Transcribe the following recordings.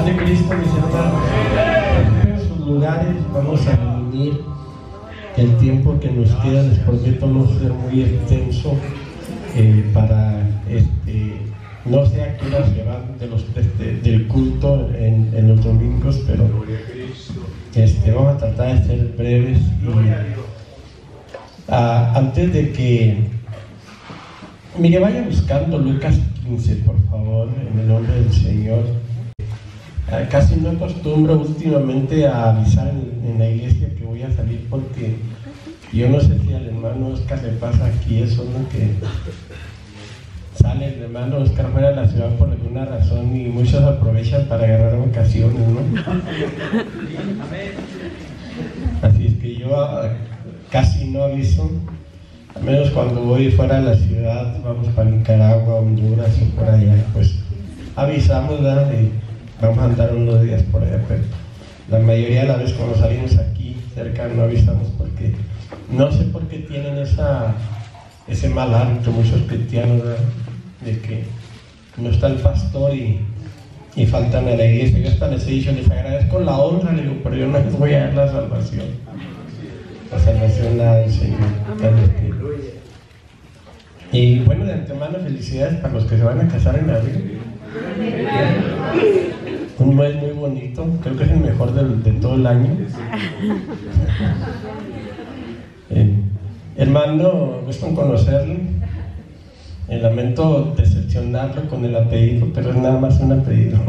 Paz de Cristo, mis hermanos. En sus lugares vamos a reunir el tiempo que nos queda. Les prometo no ser muy extenso eh, para este, no sé a qué hora se del culto en, los domingos, pero este, vamos a tratar de ser breves. Y, uh, antes de que, mire, vaya buscando Lucas 15, por favor, en el nombre del Señor. Uh, casi no acostumbro últimamente a avisar en, la iglesia que voy a salir porque yo no sé si al hermano Oscar le pasa aquí eso, ¿no? Que sale el hermano Oscar fuera de la ciudad por alguna razón y muchos aprovechan para agarrar vacaciones, ¿no? Así es que yo ah, casi no aviso, al menos cuando voy fuera de la ciudad, vamos para Nicaragua, Honduras o por allá, pues avisamos. Y vamos a andar unos días por allá, pero la mayoría de las veces cuando salimos aquí cerca no avisamos porque no sé por qué tienen esa, ese mal hábito muchos cristianos, de que no está el pastor y, y faltan a la iglesia. Yo hasta les he dicho, les agradezco la honra, le digo, pero yo no les voy a dar la salvación. La salvación la del Señor. Y bueno, de antemano, felicidades para los que se van a casar en abril. Un mes muy bonito, creo que es el mejor de, todo el año. Eh, hermano, gusto en conocerlo. Eh, lamento decepcionarlo con el apellido, pero es nada más un apellido.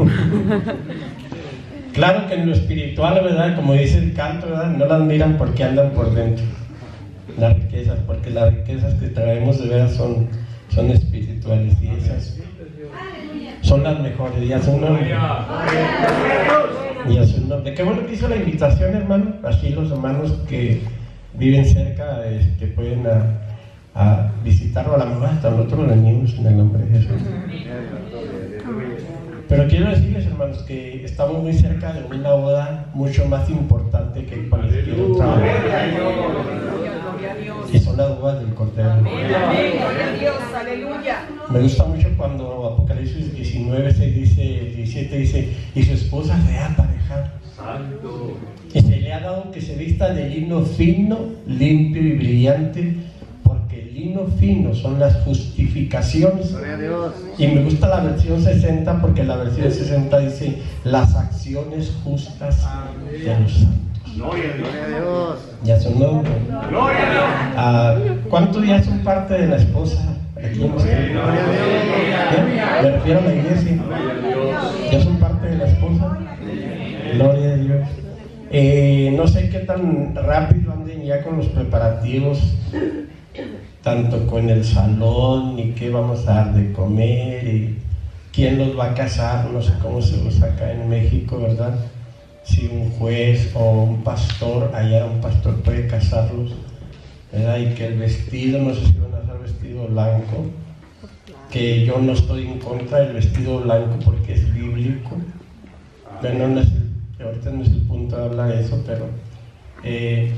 claro que en lo espiritual, ¿verdad? Como dice el canto, ¿verdad? No las miran porque andan por dentro. Las riquezas, porque las riquezas que traemos de verdad son, son espirituales y esas son las mejores. Y a su nombre. Y a su nombre. Qué bueno que hizo la invitación, hermano. Así los hermanos que viven cerca este, pueden a, a visitarlo a la mejor hasta nosotros venimos en el nombre de Jesús. Pero quiero decirles, hermanos, que estamos muy cerca de una boda mucho más importante que cualquier otra del Cordero. Me gusta mucho cuando Apocalipsis 19, 6 dice, 17 dice, y su esposa se ha aparejado. Y se le ha dado que se vista de lino fino, limpio y brillante lino fino son las justificaciones. Y me gusta la versión 60 porque la versión 60 dice las acciones justas de los santos. Gloria a Dios. Ya son nombre. Ah, ¿Cuántos ya son parte de la esposa? Aquí en Me refiero a la iglesia. ¿Ya son parte de la esposa? Gloria a Dios. Eh, no sé qué tan rápido anden ya con los preparativos tanto con el salón, ni qué vamos a dar de comer, y quién los va a casar, no sé cómo se usa acá en México, ¿verdad? Si un juez o un pastor, allá un pastor puede casarlos, ¿verdad? Y que el vestido, no sé si van a usar vestido blanco, que yo no estoy en contra del vestido blanco porque es bíblico. Bueno, no es ahorita no es el punto de hablar de eso, pero eh,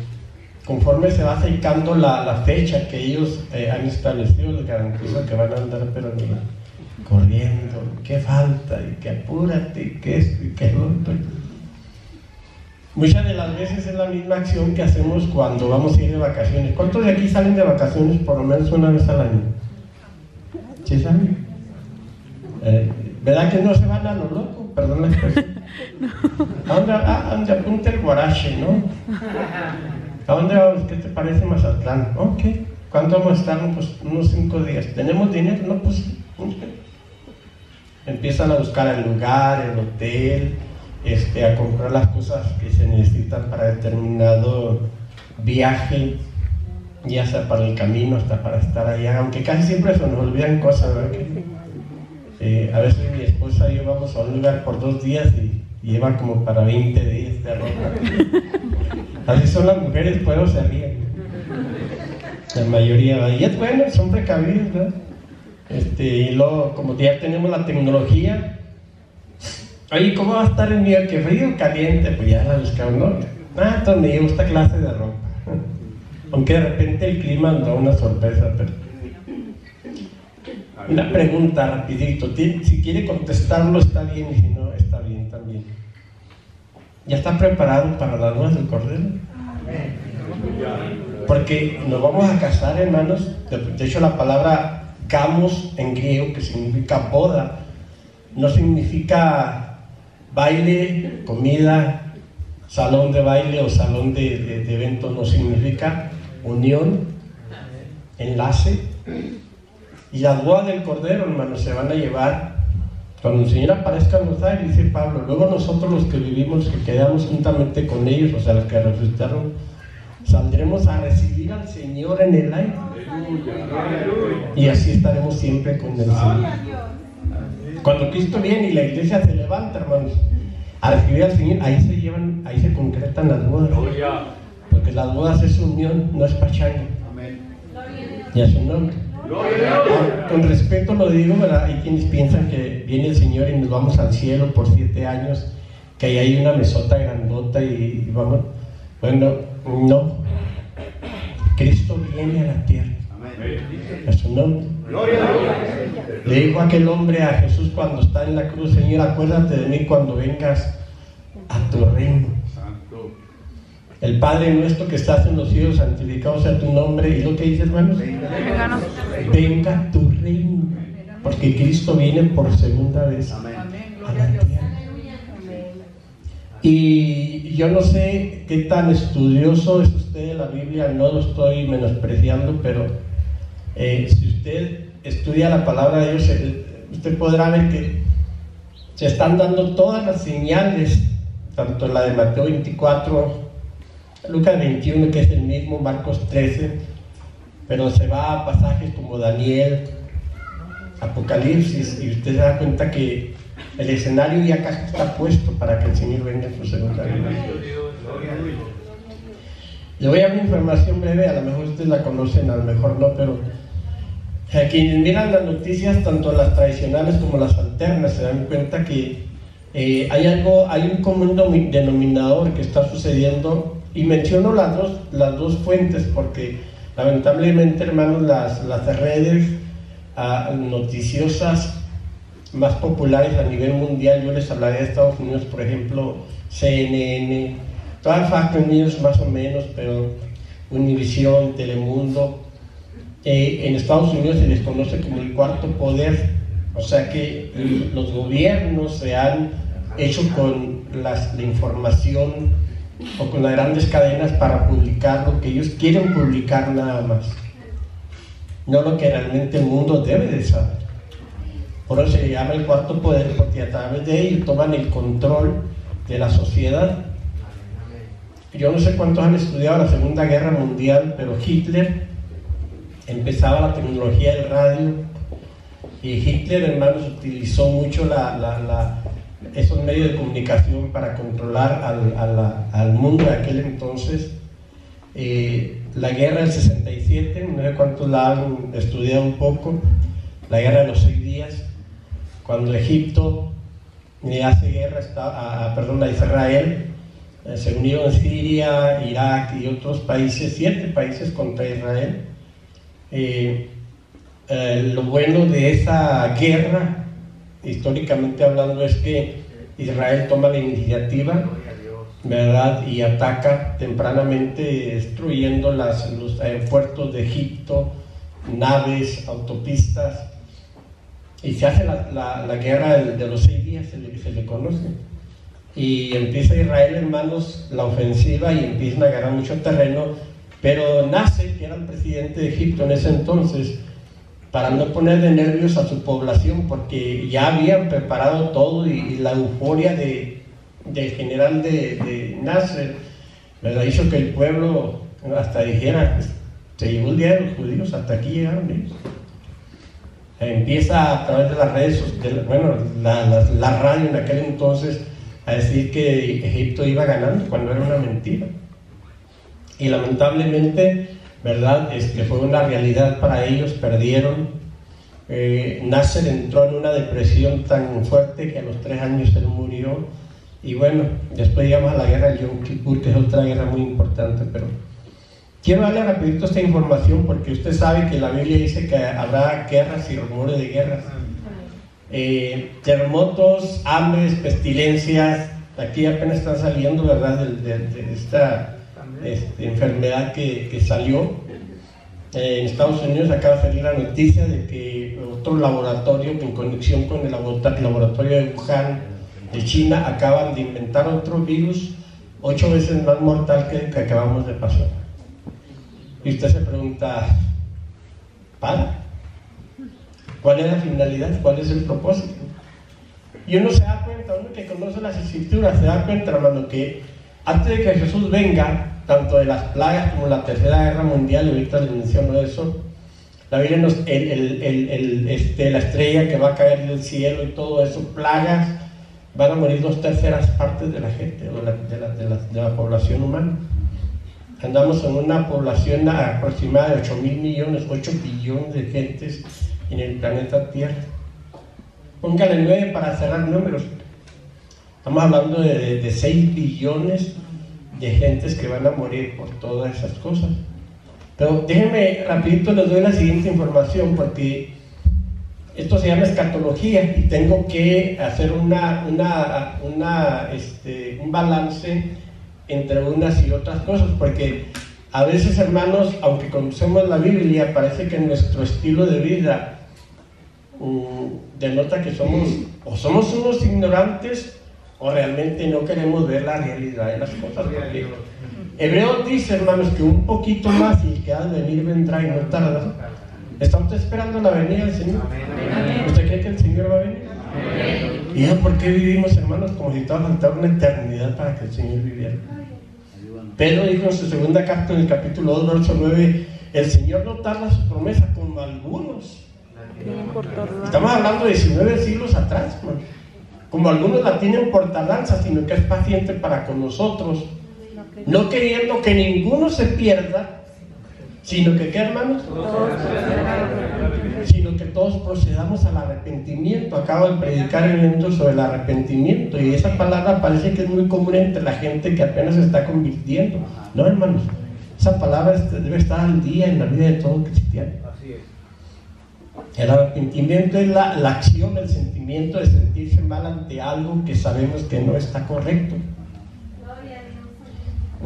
conforme se va acercando la, fecha que ellos eh, han establecido, les garantizo que van a andar, pero corriendo, qué falta, y que apúrate, y que esto, y que lo otro. Muchas de las veces es la misma acción que hacemos cuando vamos a ir de vacaciones. ¿Cuántos de aquí salen de vacaciones por lo menos una vez al año? ¿Sí saben? Eh, ¿Verdad que no se van a lo loco? Perdón la expresión. ¿A dónde, ah, dónde apunta el guarache, no? ¿A dónde vamos? ¿Qué te parece Mazatlán? Ok. ¿Cuánto vamos a estar? Pues unos cinco días. ¿Tenemos dinero? No, pues. Empiezan a buscar el lugar, el hotel, este, a comprar las cosas que se necesitan para determinado viaje, ya sea para el camino, hasta para estar allá, aunque casi siempre se nos olvidan cosas, ¿verdad? Eh, a veces mi esposa y yo vamos a un lugar por dos días y lleva como para 20 días de ropa. Así son las mujeres, pero se ríen. La mayoría, y es bueno, son precavidos, ¿verdad? Este, y luego, como ya tenemos la tecnología, oye, ¿cómo va a estar el mío? ¿Qué frío caliente? Pues ya la buscamos, ¿no? Ah, entonces me llevo esta clase de ropa. Aunque de repente el clima nos da una sorpresa, pero... Una pregunta rapidito, si quiere contestarlo está bien y si no está bien también. ¿Ya está preparado para las nuevas del Cordero? Porque nos vamos a casar, hermanos. De hecho, la palabra gamos en griego, que significa boda, no significa baile, comida, salón de baile o salón de, de, evento, no significa unión, enlace. Y la boda del Cordero, hermanos, se van a llevar cuando el Señor aparezca en los aires, dice Pablo, luego nosotros los que vivimos, que quedamos juntamente con ellos, o sea, los que resucitaron, saldremos a recibir al Señor en el aire. Y así estaremos siempre con el Señor. Cuando Cristo viene y la iglesia se levanta, hermanos, a recibir al Señor, ahí se llevan, ahí se concretan las bodas. Porque las bodas es unión, no es pachanga. Y a su nombre. Con respeto lo digo, ¿verdad? Hay quienes piensan que viene el Señor y nos vamos al cielo por siete años, que ahí hay una mesota grandota y, vamos. Bueno, no. Cristo viene a la tierra. A su nombre. Le dijo aquel hombre a Jesús cuando está en la cruz, Señor, acuérdate de mí cuando vengas a tu reino. El Padre nuestro que estás en los cielos, santificado sea tu nombre. ¿Y lo que dice, hermanos? Venga tu reino. Porque Cristo viene por segunda vez a la tierra. Y yo no sé qué tan estudioso es usted de la Biblia, no lo estoy menospreciando, pero eh, si usted estudia la palabra de Dios, usted podrá ver que se están dando todas las señales, tanto la de Mateo 24, Lucas 21, que es el mismo, Marcos 13, pero se va a pasajes como Daniel, Apocalipsis, y usted se da cuenta que el escenario ya casi está puesto para que el Señor venga en su segunda venida. Le voy a dar una información breve, a lo mejor ustedes la conocen, a lo mejor no, pero a quienes miran las noticias, tanto las tradicionales como las alternas, se dan cuenta que eh, hay algo, hay un común denominador que está sucediendo y menciono las dos, las dos fuentes porque lamentablemente, hermanos, las, las redes ah, noticiosas más populares a nivel mundial, yo les hablaré de Estados Unidos, por ejemplo, CNN, todas Fox News más o menos, pero Univision, Telemundo. Eh, en Estados Unidos se les conoce como el cuarto poder, o sea que los gobiernos se han hecho con las, la información o con las grandes cadenas para publicar lo que ellos quieren publicar nada más, no lo que realmente el mundo debe de saber. Por eso se llama el cuarto poder, porque a través de ellos toman el control de la sociedad. Yo no sé cuántos han estudiado la Segunda Guerra Mundial, pero Hitler empezaba la tecnología del radio y Hitler, hermanos, utilizó mucho la, la esos medios de comunicación para controlar al, mundo de aquel entonces. Eh, la guerra del 67, no sé cuántos la han estudiado un poco, la guerra de los seis días, cuando Egipto le hace guerra a, perdón, a Israel, eh, se unió en Siria, Irak y otros países, siete países contra Israel. Eh, lo bueno de esa guerra, históricamente hablando, es que Israel toma la iniciativa, ¿verdad? Y ataca tempranamente destruyendo las, los aeropuertos de Egipto, naves, autopistas, y se hace la, la, guerra de, los seis días, se le, se le conoce. Y empieza Israel, hermanos, la ofensiva y empiezan a ganar mucho terreno, pero Nasser, que era el presidente de Egipto en ese entonces, para no poner de nervios a su población, porque ya habían preparado todo y, la euforia de, del general de, de Nasser ¿verdad? hizo que el pueblo hasta dijera, se llevó el día de los judíos, hasta aquí llegaron ellos. Empieza a través de las redes, de, bueno, la, la, la radio en aquel entonces a decir que Egipto iba ganando cuando era una mentira. Y lamentablemente ¿verdad? Este, fue una realidad para ellos, perdieron. Eh, Nasser entró en una depresión tan fuerte que a los tres años él murió. Y bueno, después llegamos a la guerra de Yom Kippur, que es otra guerra muy importante, pero quiero darle rapidito esta información porque usted sabe que la Biblia dice que habrá guerras y rumores de guerras. eh, terremotos, hambres, pestilencias, aquí apenas están saliendo, ¿verdad?, de, esta este, enfermedad que, salió. Eh, en Estados Unidos acaba de salir la noticia de que otro laboratorio en conexión con el laboratorio de Wuhan de China acaban de inventar otro virus ocho veces más mortal que el que acabamos de pasar. Y usted se pregunta, ¿para? ¿Cuál es la finalidad? ¿Cuál es el propósito? Y uno se da cuenta, uno que conoce las escrituras, se da cuenta, hermano, que antes de que Jesús venga, tanto de las plagas como la tercera guerra mundial, y ahorita les menciono eso, la Biblia nos, el, este, la estrella que va a caer del cielo y todo eso, plagas, van a morir dos terceras partes de la gente, de la, población humana. Andamos en una población aproximada de 8 mil millones, 8 billones de gentes en el planeta Tierra. Póngale 9 para cerrar números. Estamos hablando de, de 6 billones de gentes que van a morir por todas esas cosas. Pero déjenme rapidito les doy la siguiente información porque esto se llama escatología y tengo que hacer una, una, una, este, un balance entre unas y otras cosas porque a veces hermanos, aunque conocemos la Biblia, parece que nuestro estilo de vida denota que somos o somos unos ignorantes o realmente no queremos ver la realidad de las cosas. Porque Hebreos dice, hermanos, que un poquito más y el que ha de venir vendrá y no tarda. ¿Está esperando la venida del Señor? ¿Usted cree que el Señor va a venir? ¿Y por qué vivimos, hermanos, como si estaba faltando una eternidad para que el Señor viviera? Pedro dijo en su segunda carta, en el capítulo 2, verso 9, el Señor no tarda su promesa como algunos Estamos hablando de 19 siglos atrás, como algunos la tienen por tardanza, sino que es paciente para con nosotros, no queriendo que ninguno se pierda, sino que, ¿qué hermanos? Sino que todos procedamos al arrepentimiento. Acabo de predicar el evento sobre el arrepentimiento y esa palabra parece que es muy común entre la gente que apenas se está convirtiendo. No, hermanos, esa palabra debe estar al día en la vida de todo cristiano. El arrepentimiento es la, acción, el sentimiento de sentirse mal ante algo que sabemos que no está correcto.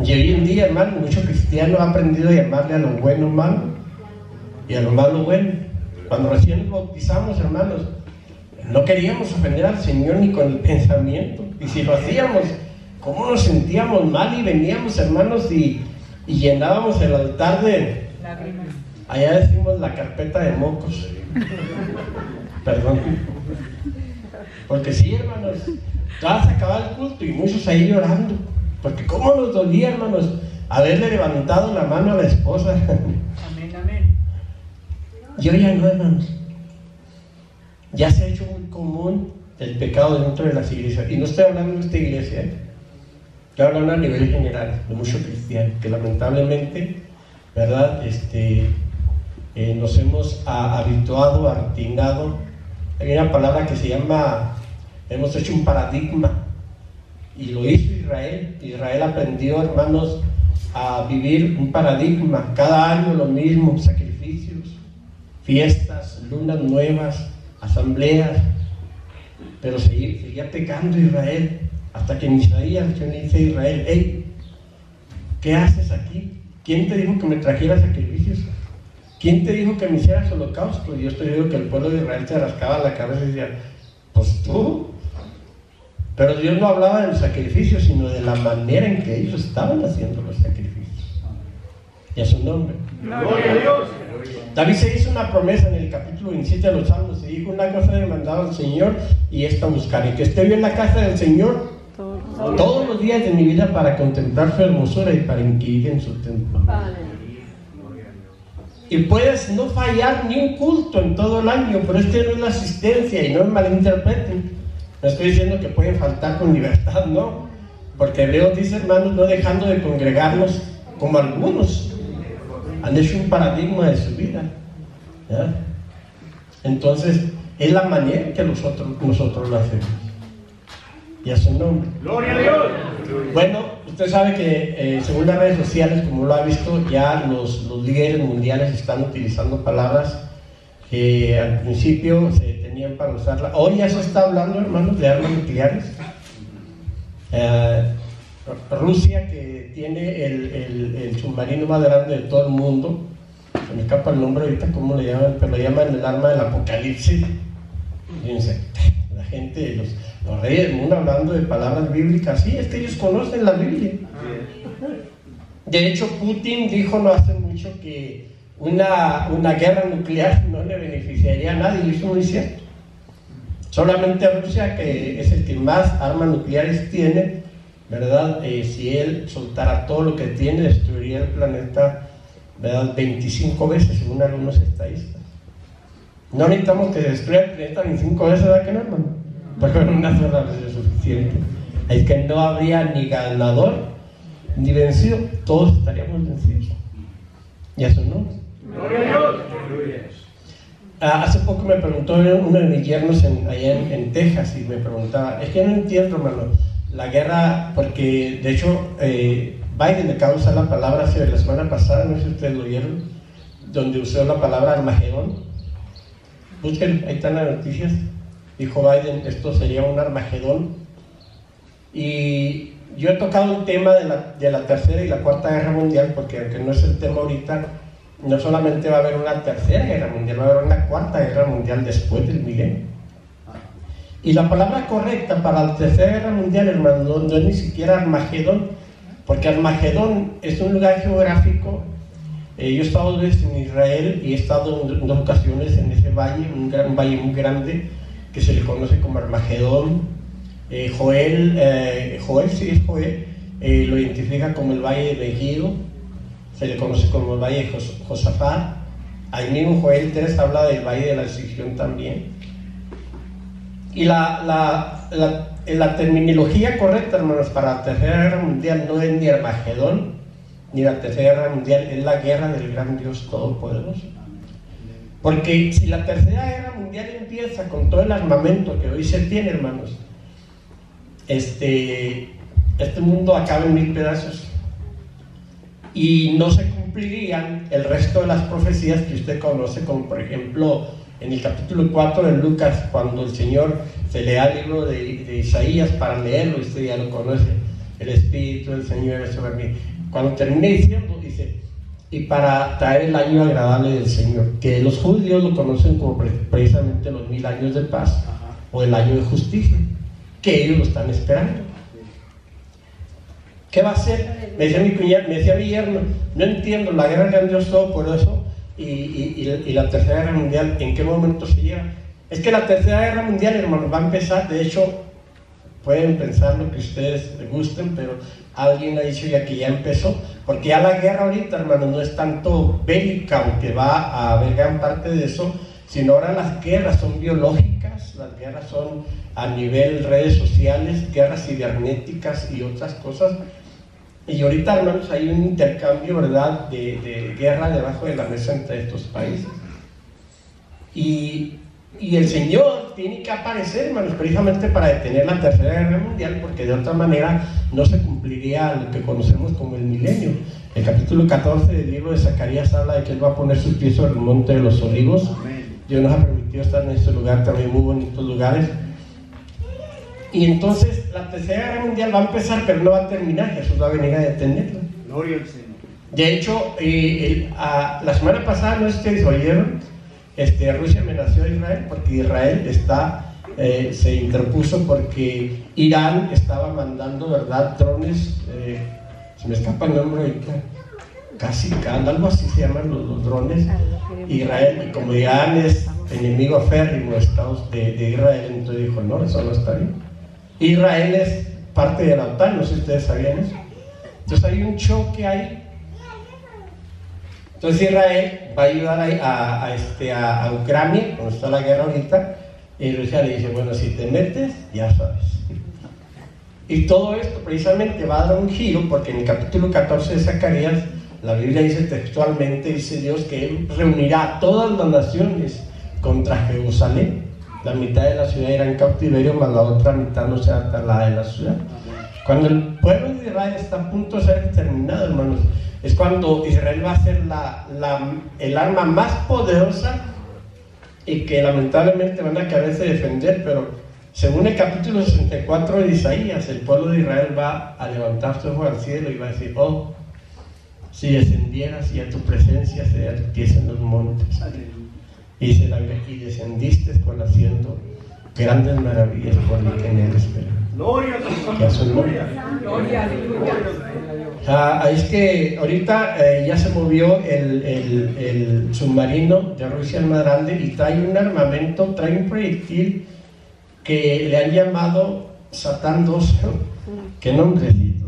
Y hoy en día, hermano, muchos cristianos han aprendido a llamarle a lo bueno malo y a lo malo bueno. Cuando recién nos bautizamos, hermanos, no queríamos ofender al Señor ni con el pensamiento. Y si lo hacíamos, ¿cómo nos sentíamos mal? Y veníamos, hermanos, y, y llenábamos el altar de... Allá decimos la carpeta de mocos. Perdón. Porque sí, hermanos, ya se acaba el culto y muchos ahí llorando. Porque cómo nos dolía, hermanos, haberle levantado la mano a la esposa. Amén, amén. Y hoy ya no, hermanos. Ya se ha hecho muy común el pecado dentro de las iglesias. Y no estoy hablando de esta iglesia, ¿eh? estoy hablando a nivel general, de muchos cristianos, que lamentablemente, ¿verdad? Este, eh, nos hemos habituado, artinado. Hay una palabra que se llama, hemos hecho un paradigma y lo hizo Israel. Israel aprendió, hermanos, a vivir un paradigma. Cada año lo mismo, sacrificios, fiestas, lunas nuevas, asambleas. Pero seguía, seguía pecando Israel hasta que en Isaías le dice a Israel, hey, ¿qué haces aquí? ¿Quién te dijo que me trajera sacrificios? ¿Quién te dijo que me hicieras holocausto? Y yo estoy digo que el pueblo de Israel se rascaba la cabeza y decía, pues tú. Pero Dios no hablaba del sacrificio, sino de la manera en que ellos estaban haciendo los sacrificios. Y a su nombre. Gloria a Dios. David se hizo una promesa en el capítulo 27 de los Salmos. Se dijo una cosa demandada al Señor y esta buscaré. Que esté yo en la casa del Señor todos los días de mi vida para contemplar su hermosura y para inquirir en su templo. Y puedes no fallar ni un culto en todo el año, pero este no es la asistencia y no me malinterpreten. No estoy diciendo que pueden faltar con libertad, no. Porque Leo dice, hermanos, no dejando de congregarnos como algunos. Han hecho un paradigma de su vida. Entonces, es la manera que nosotros, nosotros lo hacemos. Y a su nombre. Gloria a Dios. Bueno, usted sabe que eh, según las redes sociales, como lo ha visto, ya los, líderes mundiales están utilizando palabras que al principio se tenían para usarla. Hoy ya se está hablando, hermanos, de armas nucleares. Eh, Rusia, que tiene el, el, submarino más grande de todo el mundo, se me escapa el nombre ahorita, ¿cómo le llaman? Pero lo llaman el arma del apocalipsis. Fíjense, la gente, los, los reyes del mundo hablando de palabras bíblicas, sí, es que ellos conocen la Biblia. De hecho, Putin dijo no hace mucho que una, una guerra nuclear no le beneficiaría a nadie, y eso no es cierto. Solamente Rusia, que es el que más armas nucleares tiene, ¿verdad? Eh, si él soltara todo lo que tiene, destruiría el planeta, ¿verdad? 25 veces, según algunos estadistas. No necesitamos que se destruya el planeta 25 veces, ¿verdad que no, hermano? Porque una sola vez es suficiente. Es que no habría ni ganador ni vencido, todos estaríamos vencidos. Y eso no. Ah, hace poco me preguntó uno de mis yernos en, allá en, Texas y me preguntaba, es que no entiendo, hermano, la guerra, porque de hecho eh, Biden acaba de usar la palabra hace la semana pasada, no sé si ustedes lo vieron, donde usó la palabra Armagedón. Busquen, ahí están las noticias. Dijo Biden, esto sería un Armagedón. Y yo he tocado el tema de la, de la tercera y la cuarta guerra mundial, porque aunque no es el tema ahorita, no solamente va a haber una tercera guerra mundial, va a haber una cuarta guerra mundial después del milenio. Y la palabra correcta para la tercera guerra mundial, hermano, no, es ni siquiera Armagedón, porque Armagedón es un lugar geográfico. Eh, yo he estado en Israel y he estado en dos ocasiones en ese valle, un, gran, valle muy grande que se le conoce como Armagedón. Eh, Joel, eh, Joel, sí es Joel, lo identifica como el valle de Megiddo se le conoce como el Valle de Josafat. Ahí mismo Joel 3 habla del Valle de la Decisión también. Y la, la, la, terminología correcta, hermanos, para la Tercera Guerra Mundial no es ni Armagedón, ni la Tercera Guerra Mundial, es la guerra del gran Dios Todopoderoso. Porque si la Tercera Guerra Mundial empieza con todo el armamento que hoy se tiene, hermanos, este, este mundo acaba en mil pedazos y no se cumplirían el resto de las profecías que usted conoce, como por ejemplo en el capítulo 4 de Lucas, cuando el Señor se lea el libro de, Isaías para leerlo, usted ya lo conoce, el Espíritu del Señor es sobre mí. Cuando termine diciendo, dice, y para traer el año agradable del Señor, que los judíos lo conocen como precisamente los mil años de paz o el año de justicia, que ellos lo están esperando. ¿Qué va a hacer? Me decía mi cuñado, me decía mi yerno, no entiendo, la guerra que Dios todo por eso y, y, la tercera guerra mundial, ¿en qué momento se llega? Es que la tercera guerra mundial, hermano, va a empezar, de hecho, pueden pensar lo que ustedes gusten, pero alguien ha dicho ya que ya empezó, porque ya la guerra ahorita, hermano, no es tanto bélica, aunque va a haber gran parte de eso, sino ahora las guerras son biológicas, las guerras son a nivel redes sociales, guerras cibernéticas y otras cosas y ahorita, hermanos, hay un intercambio, ¿verdad?, de, guerra debajo de la mesa entre estos países. Y, y, el Señor tiene que aparecer, hermanos, precisamente para detener la Tercera Guerra Mundial, porque de otra manera no se cumpliría lo que conocemos como el milenio. El capítulo 14 del libro de Zacarías habla de que Él va a poner sus pies sobre el monte de los olivos. Dios nos ha permitido estar en este lugar, también muy bonitos lugares y entonces la tercera guerra mundial va a empezar, pero no va a terminar. Jesús va a venir a detenerla. De hecho, eh, la semana pasada, no sé si ustedes oyeron, este, Rusia amenazó a Israel porque Israel está, eh, se interpuso porque Irán estaba mandando, ¿verdad?, drones, eh, se me escapa el nombre ahorita, casi algo así se llaman los, drones. Israel, y como Irán es enemigo férrimo de, Estados, de, de Israel, entonces dijo, no, eso no está bien. Israel es parte de la OTAN, no sé si ustedes sabían eso. Entonces hay un choque ahí. Entonces Israel va a ayudar a, este, a, Ucrania, cuando está la guerra ahorita, y Rusia le dice, bueno, si te metes, ya sabes. Y todo esto precisamente va a dar un giro, porque en el capítulo 14 de Zacarías, la Biblia dice textualmente, dice Dios que reunirá a todas las naciones contra Jerusalén la mitad de la ciudad irá en cautiverio, más la otra mitad no se la de la ciudad. Cuando el pueblo de Israel está a punto de ser exterminado, hermanos, es cuando Israel va a ser la, el arma más poderosa y que lamentablemente van a quererse defender, pero según el capítulo 64 de Isaías, el pueblo de Israel va a levantar su ojo al cielo y va a decir, oh, si descendieras y a tu presencia se en los montes. Y, se la, y descendiste con haciendo grandes maravillas por lo que en él espera. Gloria a su Gloria. Gloria, Ah, es que ahorita eh, ya se movió el, el, el, submarino de Rusia más grande y trae un armamento, trae un proyectil que le han llamado Satán 2. Qué nombrecito.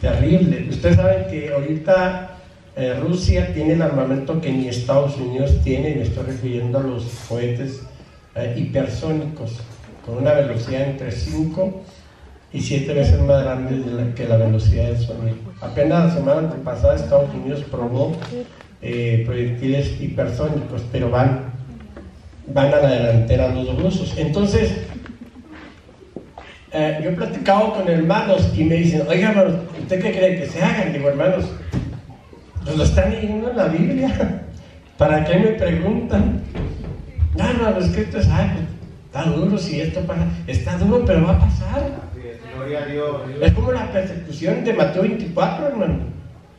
Terrible. Ustedes saben que ahorita eh, Rusia tiene el armamento que ni Estados Unidos tiene, me estoy refiriendo a los cohetes eh, hipersónicos, con una velocidad entre 5 y siete veces más grande que la velocidad del sonido. Apenas la semana pasada Estados Unidos probó eh, proyectiles hipersónicos, pero van, van a la delantera los rusos. Entonces, eh, yo he platicado con hermanos y me dicen, oiga hermanos, ¿usted qué cree que se hagan? Digo, hermanos, pues lo están leyendo en la Biblia. ¿Para qué me preguntan? No, no, es que esto está duro, si esto pasa, está duro, pero va a pasar. Es como la persecución de Mateo 24, hermano.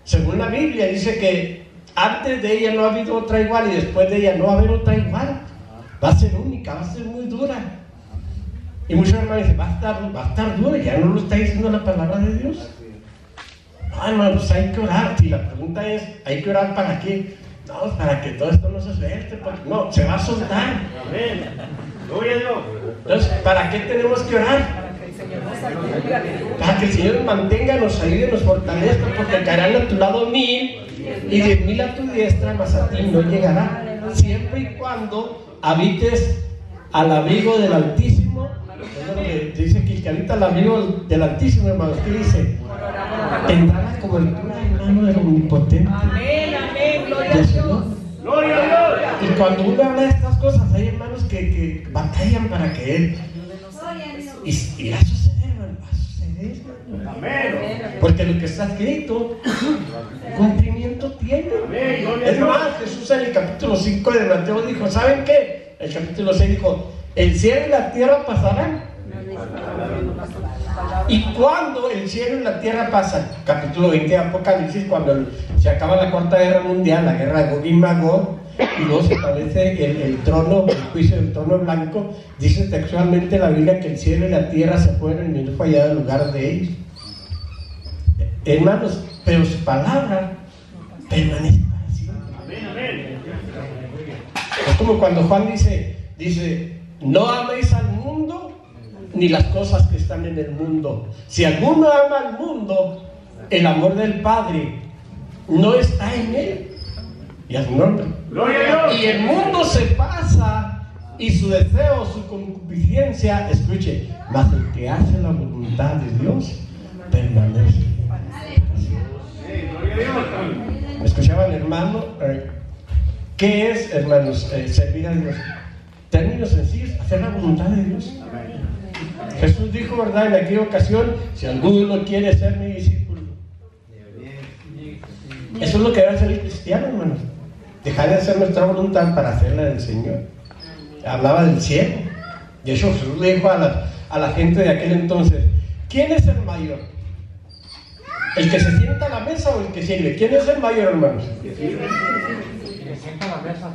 Según la Biblia dice que antes de ella no ha habido otra igual y después de ella no va a haber otra igual. Va a ser única, va a ser muy dura. Y muchos hermanos dicen, va a estar, va a estar dura, ya no lo está diciendo la palabra de Dios. No, hermano, pues hay que orar. Y la pregunta es, ¿hay que orar para qué? No, para que todo esto no se suelte. No, se va a soltar. Gloria a Dios. Entonces, ¿para qué tenemos que orar? Para que el Señor mantenga, nos ayude, nos fortalezca, porque caerán a tu lado mil y diez mil a tu diestra, mas a ti no llegará. Siempre y cuando habites al abrigo del Altísimo. dice que habita al abrigo del Altísimo, hermanos. ¿Qué dice? Tendrá la cobertura, hermano, del Omnipotente. Amén, amén, gloria a Dios. Gloria a Dios. Y cuando uno habla de estas cosas, hay hermanos que, que batallan para que Él. Y, va a suceder, va a suceder. Amén. Porque lo que está escrito, cumplimiento tiene. Es más, Jesús en el capítulo 5 de Mateo dijo, ¿saben qué? El capítulo 6 dijo, el cielo y la tierra pasarán. Y cuando el cielo y la tierra pasan, capítulo 20 de Apocalipsis, cuando se acaba la cuarta guerra mundial, la guerra de Gog y Magog, y luego se establece el, trono, el juicio del trono blanco, dice textualmente la Biblia que el cielo y la tierra se fueron y no fue hallado el lugar de ellos. Hermanos, pero su palabra permanece para siempre. Es como cuando Juan dice, dice, no améis al mundo ni las cosas que están en el mundo. Si alguno ama al mundo, el amor del Padre no está en él y a su nombre. Y el mundo se pasa y su deseo, su concupiscencia, escuche, mas el que hace la voluntad de Dios permanece. ¿Me escuchaban, hermano? ¿Qué es, hermanos, eh, servir a Dios? Términos sencillos, hacer la voluntad de Dios. Jesús dijo, ¿verdad? En aquella ocasión, si alguno quiere ser mi discípulo. Eso es lo que debe hacer el cristiano, hermanos. Dejar de hacer nuestra voluntad para hacerla del Señor. Hablaba del cielo. Y eso Jesús le dijo a la, a la gente de aquel entonces, ¿quién es el mayor? ¿El que se sienta a la mesa o el que sirve? ¿Quién es el mayor, hermanos?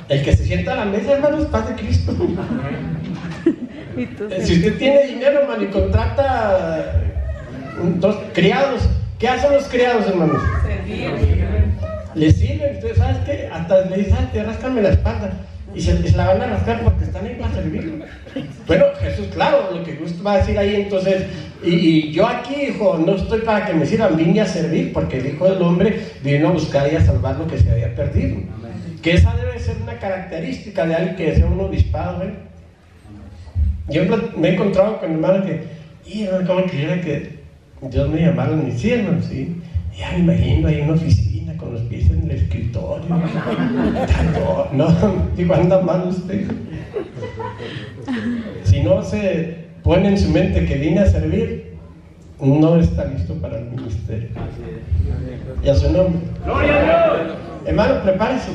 El que se sienta a la mesa, hermanos, paz de Cristo. si usted tiene dinero, hermano, y contrata dos criados, ¿qué hacen los criados, hermanos? Le sirven, ustedes saben que hasta le dicen, te rascame la espalda. Y se, la van a rascar porque están ahí para servir. Bueno, Jesús, claro, lo que Jesús va a decir ahí entonces, y, yo aquí, hijo, no estoy para que me sirvan, vine a servir, porque el Hijo del Hombre vino a buscar y a salvar lo que se había perdido. Que esa debe ser una característica de alguien que sea un obispado, ¿eh? Yo me he encontrado con hermanos que, y hermano, ¿cómo quisiera que Dios me llamara a mis hermanos? ¿sí? Ya me imagino ahí en una oficina con los pies en el escritorio. no, digo, anda mal usted. Si no se pone en su mente que vine a servir, no está listo para el ministerio. Y a su nombre. Hermano, prepárese.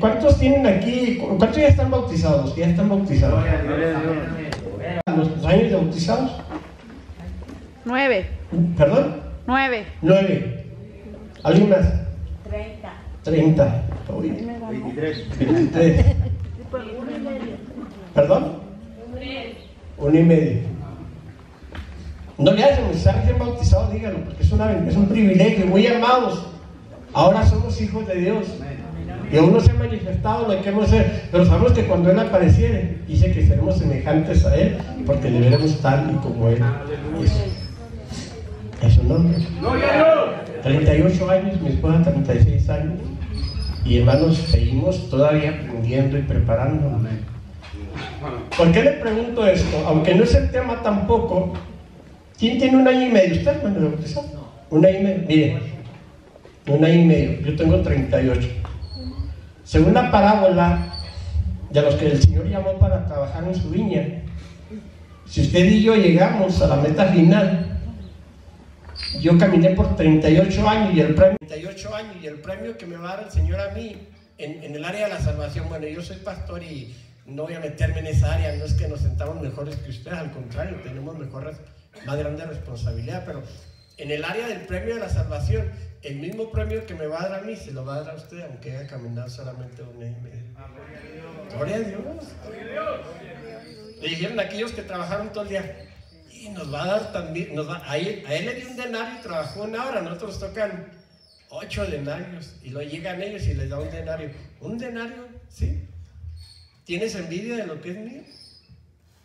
¿Cuántos tienen aquí? ¿Cuántos ya están bautizados? ¿Ya están bautizados? ¿Los años de bautizados? Nueve. ¿Perdón? Nueve. Nueve. ¿Alguien más? Treinta. Treinta. Veintitrés. Veintitrés. ¿Perdón? Uno y medio. No le hacen mensaje bautizado, díganlo, porque es, una, es un privilegio, muy amados. Ahora somos hijos de Dios. Y aún no se ha manifestado lo que hemos hacer, pero sabemos que cuando Él apareciere, dice que seremos semejantes a Él, porque deberemos tal y como Él es. Es su nombre. 38 años, mi esposa 36 años. Y hermanos, seguimos todavía aprendiendo y preparándonos. ¿Por qué le pregunto esto? Aunque no es el tema tampoco, ¿quién tiene un año y medio? ¿Usted, hermano, Un año y medio. Mire, un año y medio. Yo tengo 38. Según la parábola de los que el Señor llamó para trabajar en su viña, si usted y yo llegamos a la meta final, yo caminé por 38 años y el premio, 38 años y el premio que me va a dar el Señor a mí en, en el área de la salvación, bueno, yo soy pastor y no voy a meterme en esa área, no es que nos sentamos mejores que ustedes, al contrario, tenemos mejor, más grande responsabilidad, pero en el área del premio de la salvación, el mismo premio que me va a dar a mí se lo va a dar a usted, aunque haya caminado solamente un año y medio. Gloria a Dios. Le dijeron a aquellos que trabajaron todo el día, y nos va a dar también, nos va, a, él, a él le dio un denario y trabajó una hora, nosotros tocan ocho denarios, y lo llegan ellos y les da un denario. ¿Un denario? Sí. ¿Tienes envidia de lo que es mío?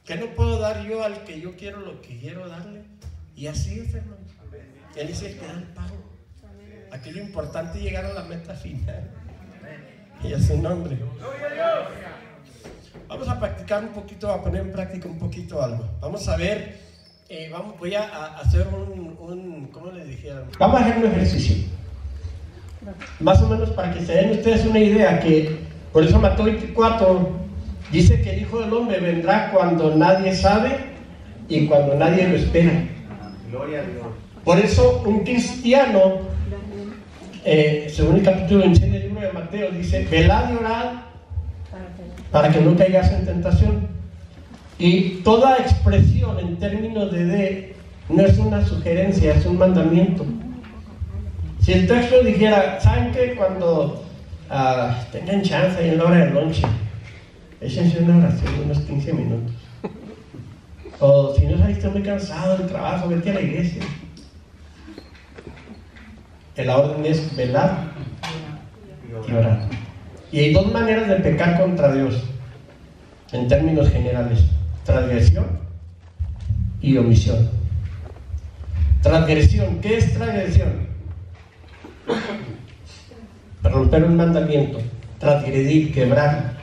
¿Qué no puedo dar yo al que yo quiero lo que quiero darle? Y así es, hermano. Él dice que da el pago. Aquí lo importante es llegar a la meta final. Y a su nombre. Vamos a practicar un poquito, a poner en práctica un poquito algo. Vamos a ver, eh, vamos, voy a, hacer un, un, ¿cómo les dijeron? Vamos a hacer un ejercicio. Más o menos para que se den ustedes una idea que, por eso Mateo 24 dice que el Hijo del Hombre vendrá cuando nadie sabe y cuando nadie lo espera. Gloria a Dios. Por eso un cristiano, eh, según el capítulo 26 del libro de Mateo, dice, velad y orad para que no caigas en tentación. Y toda expresión en términos de de no es una sugerencia, es un mandamiento. Si el texto dijera, ¿saben que cuando uh, tengan chance en la hora del lunch, échense una oración de unos 15 minutos? O si no saliste muy cansado del trabajo, vete a la iglesia la orden es velar y orar. Y hay dos maneras de pecar contra Dios, en términos generales, transgresión y omisión. Transgresión, ¿qué es transgresión? Romper un mandamiento, transgredir, quebrar.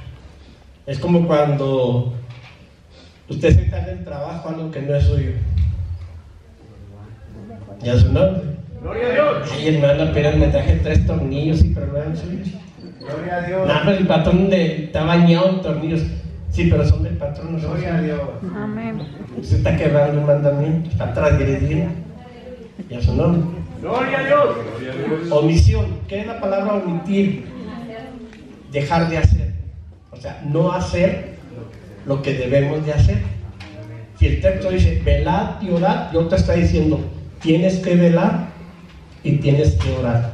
Es como cuando usted se está en el trabajo algo que no es suyo. Ya su nombre. Gloria a Dios. Ay, hermano, apenas me traje tres tornillos, sí, pero no eran suyos. Gloria a Dios. Pero el patrón de, está bañado en tornillos. Sí, pero son del patrón. Gloria a Dios. Amén. Usted está quebrando un mandamiento, está transgrediendo. Ya su nombre. Gloria a Dios. Omisión. ¿Qué es la palabra omitir? Dejar de hacer. O sea, no hacer lo que debemos de hacer. Si el texto dice velad y orad, yo te está diciendo, tienes que velar y tienes que orar.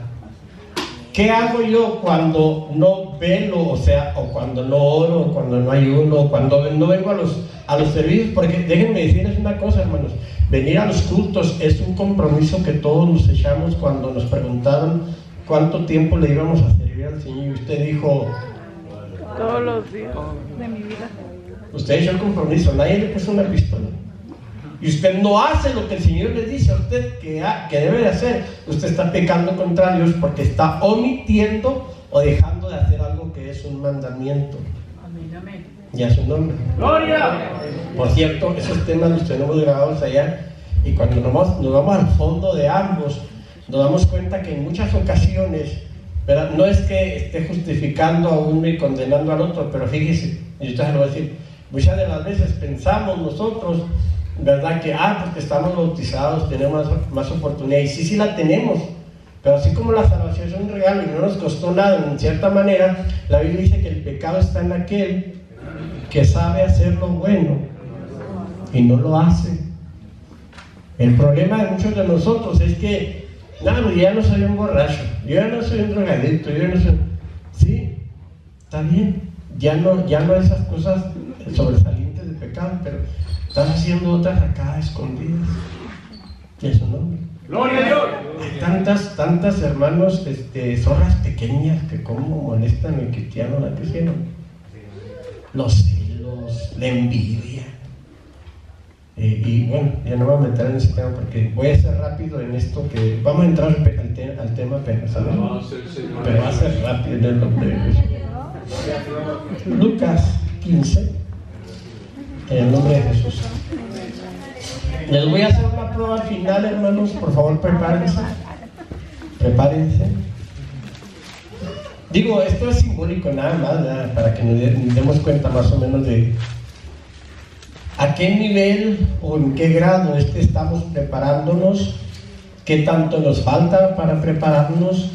¿Qué hago yo cuando no velo, o sea, o cuando no oro, o cuando no ayuno, o cuando no vengo a los, a los servicios? Porque déjenme decirles una cosa, hermanos. Venir a los cultos es un compromiso que todos nos echamos cuando nos preguntaron cuánto tiempo le íbamos a servir al Señor. Y usted dijo... Todos los días de mi vida. Usted echó el compromiso, nadie le puso una pistola y usted no hace lo que el Señor le dice a usted que, que debe de hacer, usted está pecando contra Dios porque está omitiendo o dejando de hacer algo que es un mandamiento. Amén, amén. Y a su nombre. ¡Gloria! Por cierto, esos temas los tenemos grabados allá y cuando nos vamos, nos vamos al fondo de ambos, nos damos cuenta que en muchas ocasiones, ¿verdad? no es que esté justificando a uno y condenando al otro, pero fíjese, y usted se lo voy a decir, muchas de las veces pensamos nosotros ¿verdad? Que, ah, porque estamos bautizados, tenemos más, más oportunidad. Y sí, sí la tenemos, Pero así como la salvación es un regalo y no nos costó nada en cierta manera, la Biblia dice que el pecado está en aquel que sabe hacer lo bueno y no lo hace. El problema de muchos de nosotros es que, nada, yo ya no soy un borracho, yo ya no soy un drogadicto, yo ya no soy... Sí, está bien, ya no, ya no esas cosas sobresalientes de pecado, pero estás haciendo otras acá escondidas. Y eso no. Gloria a Dios. Hay tantas, tantas hermanos, este, zorras pequeñas que como molestan al cristiano, la cristiana. Los celos, la envidia. Eh, y bueno, ya no voy a meter en ese tema porque voy a ser rápido en esto que vamos a entrar al, te, al tema apenas, ¿sabes? Pero va a ser rápido en el nombre de Jesús. Lucas 15, en el nombre de Jesús. Les voy a hacer una prueba final, hermanos. Por favor, prepárense. Prepárense. Digo, esto es simbólico nada más, ¿verdad? para que nos demos cuenta más o menos de a qué nivel o en qué grado este estamos preparándonos, qué tanto nos falta para prepararnos,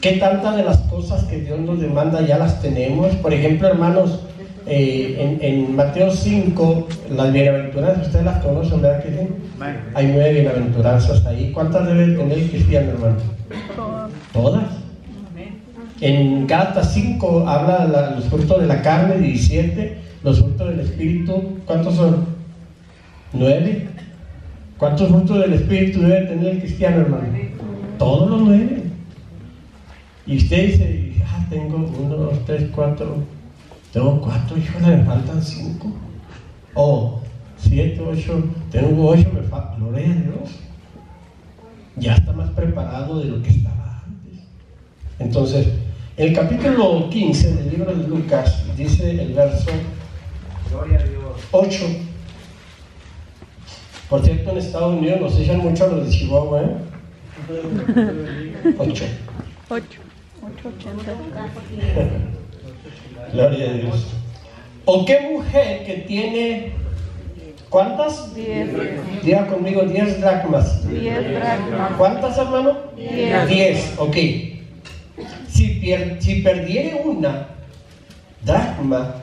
qué tantas de las cosas que Dios nos demanda ya las tenemos. Por ejemplo, hermanos, eh, en, Mateo 5, las bienaventuranzas, ustedes las conocen, ¿verdad que sí? Hay nueve bienaventuranzas ahí. ¿Cuántas debe tener el cristiano, hermano? Todas. En Gálatas 5 habla de los frutos de la carne, 17. Los frutos del Espíritu, ¿cuántos son? Nueve. ¿Cuántos frutos del Espíritu debe tener el cristiano, hermano? Todos los nueve. Y usted dice, ah, tengo uno, dos, tres, cuatro tengo cuatro, hijos, me faltan cinco. O siete, ocho, tengo ocho, me falta. Gloria a Dios. Ya está más preparado de lo que estaba antes. Entonces, el capítulo 15 del libro de Lucas dice el verso 8. Por cierto, en Estados Unidos nos echan mucho a los de Chihuahua, ¿eh? 8. 8. 880. Gloria a Dios. ¿O qué mujer que tiene ¿Cuántas? Diez. Diga conmigo, diez dracmas. Diez dracmas. ¿Cuántas, hermano? Diez. Diez, ok. Si, si perdiere una dracma,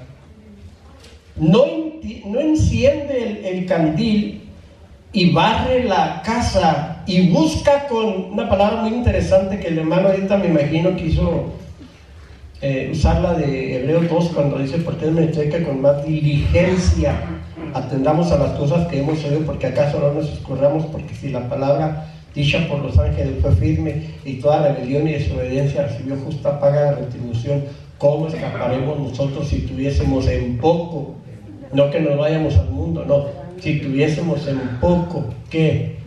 no, no enciende el, el, candil y barre la casa y busca con una palabra muy interesante que el hermano ahorita me imagino que hizo eh, usarla de Hebreo 2 cuando dice, porque me checa con más diligencia atendamos a las cosas que hemos oído, porque acaso no nos escurramos, porque si la palabra dicha por los ángeles fue firme y toda rebelión y desobediencia recibió justa paga de retribución, ¿cómo escaparemos nosotros si tuviésemos en poco? No que nos vayamos al mundo, no, si tuviésemos en poco, ¿qué?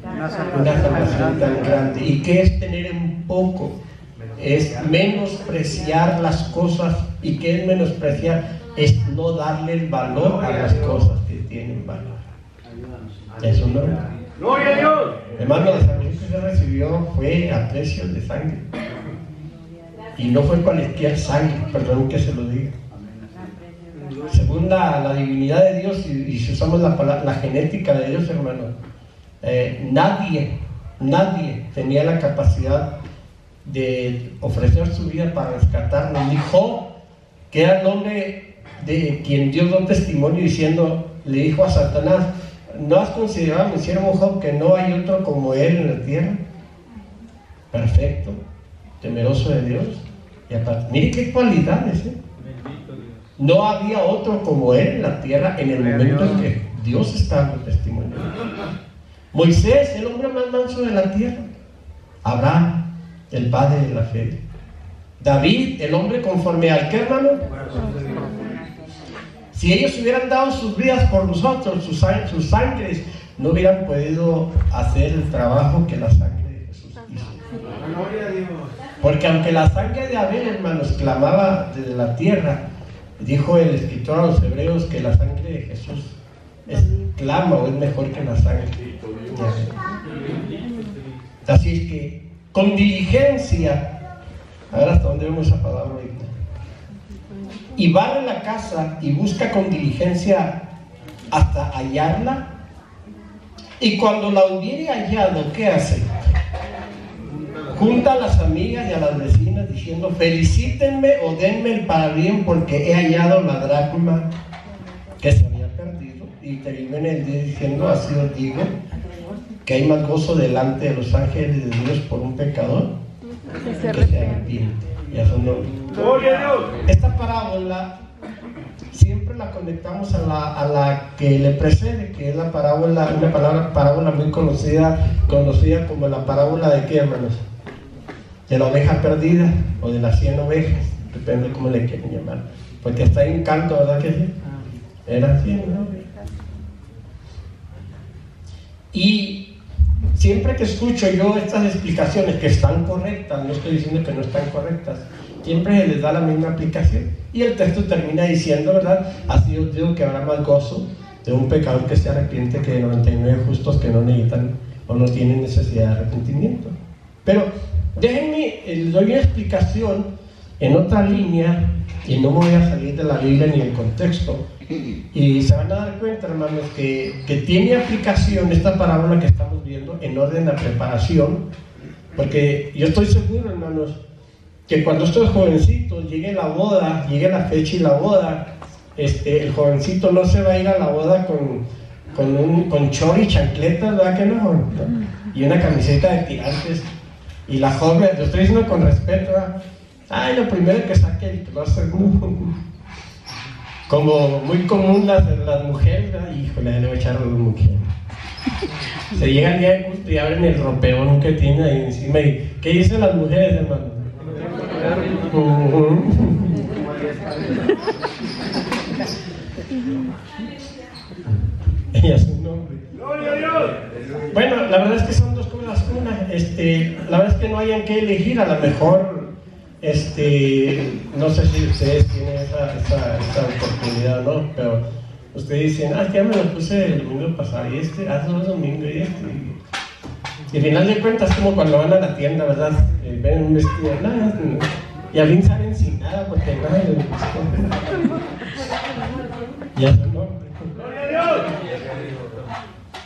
Una salvación tan grande. ¿Y qué es tener en poco? Es menospreciar las cosas. ¿Y qué es menospreciar? Es no darle el valor a las cosas que tienen valor. Eso no. Gloria a Dios. Hermano, la salvación que se recibió fue a precio de sangre. Y no fue cualquier sangre, perdón que se lo diga. Según la, divinidad de Dios, y, si usamos la, la genética de Dios, hermano, eh, nadie, nadie tenía la capacidad de ofrecer su vida para rescatarnos. Dijo que era el hombre de quien Dios dio testimonio diciendo, le dijo a Satanás, ¿no has considerado, mi siervo Job, que no hay otro como él en la tierra? Perfecto, temeroso de Dios. Y aparte, mire qué cualidades, ¿eh? No había otro como él en la tierra en el momento en que Dios está dando testimonio. Moisés, el hombre más manso de la tierra. Abraham, el padre de la fe. David, el hombre conforme al que hermano. Si ellos hubieran dado sus vidas por nosotros, sus, sus sangres, no hubieran podido hacer el trabajo que la sangre de Jesús hizo. Porque aunque la sangre de Abel, hermanos, clamaba desde la tierra, dijo el escritor a los hebreos que la sangre de Jesús es, clama o es mejor que la sangre. Así es que con diligencia. A ver hasta dónde vemos esa palabra ahorita. Y va a la casa y busca con diligencia hasta hallarla. Y cuando la hubiere hallado, ¿qué hace? junta a las amigas y a las vecinas diciendo, felicítenme o denme el bien porque he hallado la dracma que se había perdido. Y termina el día diciendo, así os digo, que hay más gozo delante de los ángeles de Dios por un pecador que se arrepiente. Y Esta parábola siempre la conectamos a la, a la, que le precede, que es la parábola, una palabra, parábola muy conocida, conocida como la parábola de qué, hermanos? De la oveja perdida o de las cien ovejas, depende de cómo le quieren llamar. Porque está en canto, ¿verdad que sí? Eran cien ovejas. Y siempre que escucho yo estas explicaciones que están correctas, no estoy diciendo que no están correctas, siempre se les da la misma aplicación. Y el texto termina diciendo, ¿verdad? Así os digo que habrá más gozo de un pecador que se arrepiente que de 99 justos que no necesitan o no tienen necesidad de arrepentimiento. Pero déjenme, eh, les doy una explicación en otra línea y no voy a salir de la Biblia ni del contexto. Y se van a dar cuenta, hermanos, que, que tiene aplicación esta parábola que estamos viendo en orden a preparación, porque yo estoy seguro, hermanos, que cuando estos jovencitos llegue la boda, llegue la fecha y la boda, este, el jovencito no se va a ir a la boda con, con, un, con chor y chancletas, ¿verdad que no? Y una camiseta de tirantes. Y la joven, lo estoy diciendo con respeto, ¿verdad? Ay, lo primero que saque el closet, como muy común las, las mujeres, ¿verdad? Híjole, le voy a echar a las mujeres. Se llega el día de culto y abren el rompeón que tiene ahí encima. Y, ¿Qué dicen las mujeres, hermano? Ella su nombre. Bueno, la verdad es que son dos cosas. Una, este, la verdad es que no hayan que elegir, a lo mejor, este, no sé si ustedes tienen esa, esa, oportunidad o no, pero ustedes dicen, ah, ya me lo puse el domingo pasado y este, hace dos domingos y este. Y al final de cuentas, como cuando van a la tienda, ¿verdad? Eh, ven un vestido, nada, y al fin salen sin nada porque nadie le gustó. Ya no.